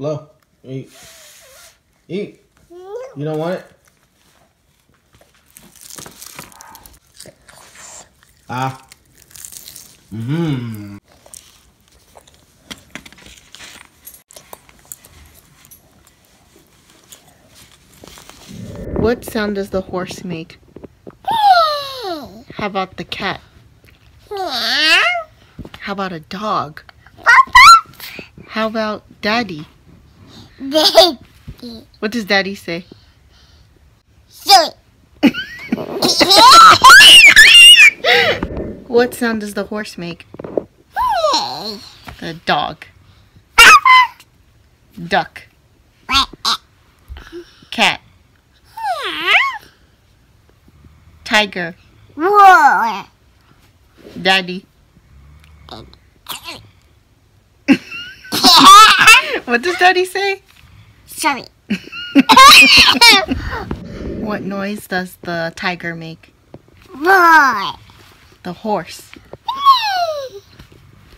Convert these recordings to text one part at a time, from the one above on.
Blow. Eat. Eat. You don't want it? Ah. Mmm. What sound does the horse make? How about the cat? How about a dog? How about daddy? What does daddy say? What sound does the horse make? The dog. Duck. Cat. Tiger. Daddy. What does daddy say? Sorry. What noise does the tiger make? Boy. The horse.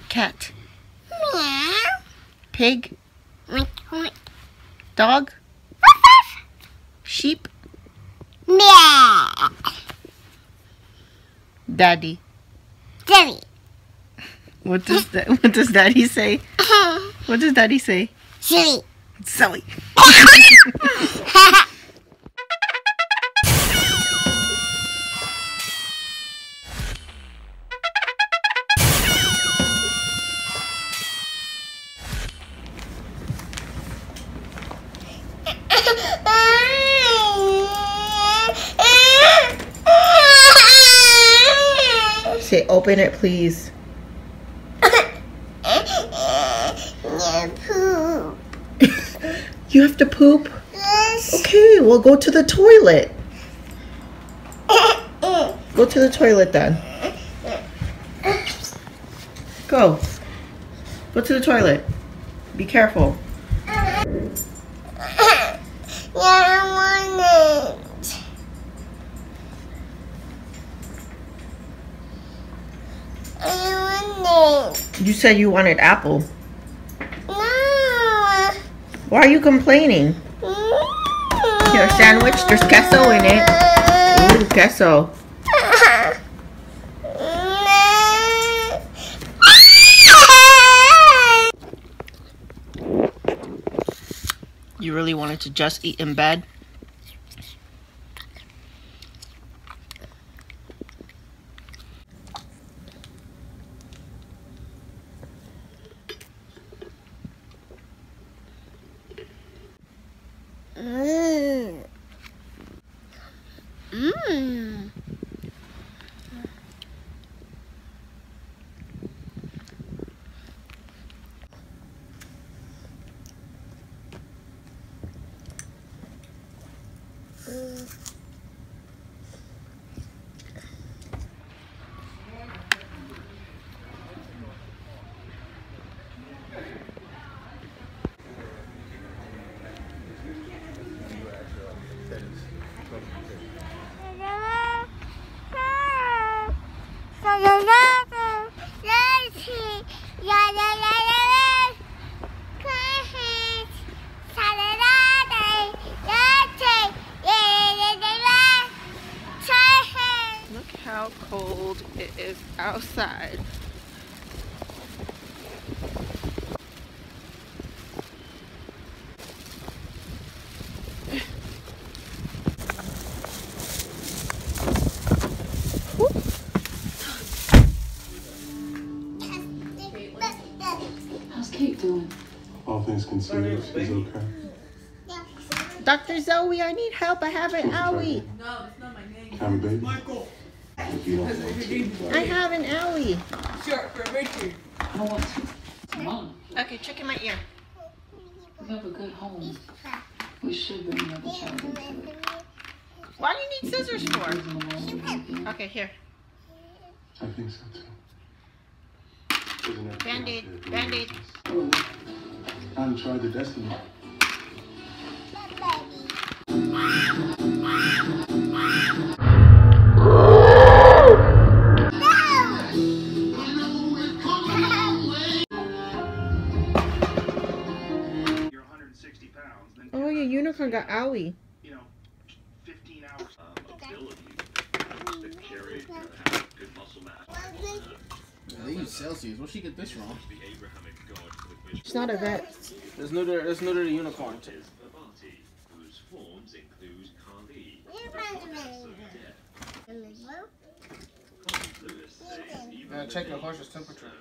Cat. Meow. Pig. Dog. Sheep. Meow. Daddy. Daddy. What does that, what does daddy say? What does daddy say? Sorry. Silly. Say open it please. poo. You have to poop? Yes. Okay, well go to the toilet. Go to the toilet then. Go. Go to the toilet. Be careful. Yeah, I want it. I want it. You said you wanted apple. Why are you complaining? Your sandwich, there's queso in it. Ooh, queso. You really wanted to just eat in bed? 嗯。嗯。嗯。Look how cold it is outside. All things considered, she's okay. Dr. Zoey, I need help. I have an owie. Have a baby. If you don't want to, but I have an owie. I don't want to. Mom, Okay, check in my ear. we have a good home. We should bring another child into it. Why do you need scissors for? Isn't alone with you. Okay, here. I think so too. Isn't it? Oh, Band-Aid, Band-Aid. Oh, I haven't tried the Destiny. Joey. you know, 15 hours. Mm-hmm. They use Celsius. Where'd she get this from? She's not a vet. Let's neuter, let's neuter the unicorn too. Uh, check your horse's temperature.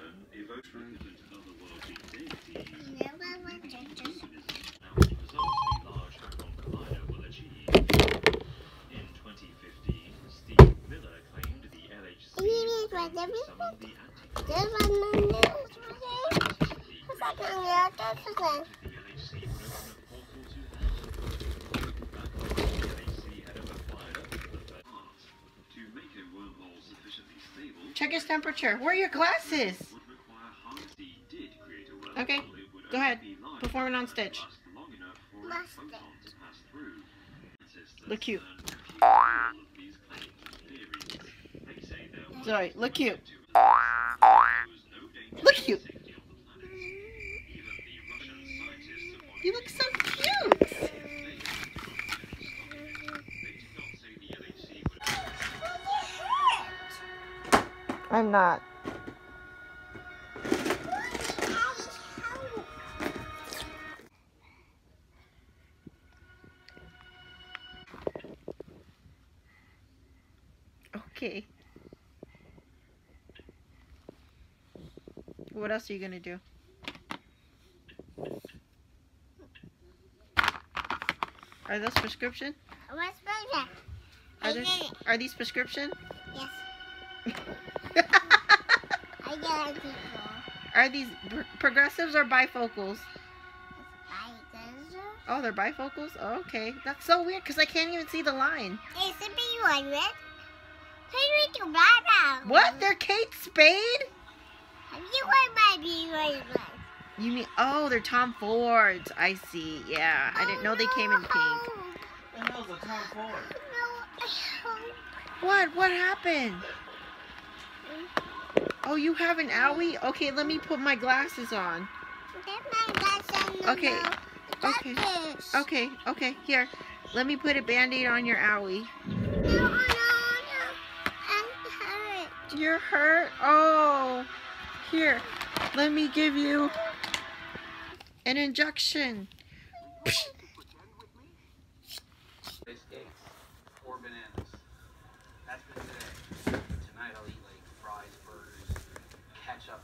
Check his temperature. Where are your glasses? Okay, go ahead. Perform it on Stitch. Look cute. Sorry, look cute. Look cute. I'm not. Okay. What else are you gonna do? Are those prescription? What's better? Are, there, are these prescription? Yes, I got people. are these pr- progressives or bifocals? Spiders. Oh, they're bifocals? Oh, okay. That's so weird because I can't even see the line. It's a big one, right? Who's with your? What? They're Kate Spade? Have you heard my big one? You mean, oh, they're Tom Fords. I see. Yeah, I didn't know they oh, came in pink. What the hell's a Tom Ford? What? What happened? Oh, you have an owie? Okay, let me put my glasses on. Okay, okay. Okay, okay, here. Let me put a band-aid on your owie. No, no, no. I'm hurt. You're hurt? Oh. Here, let me give you an injection.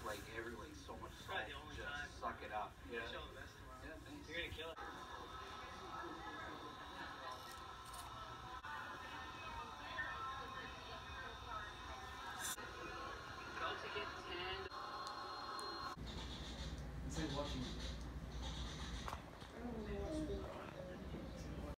Like every like so much salt. Just suck it up. Yeah. Yeah. You're gonna kill it. Go to get tanned. It's like watching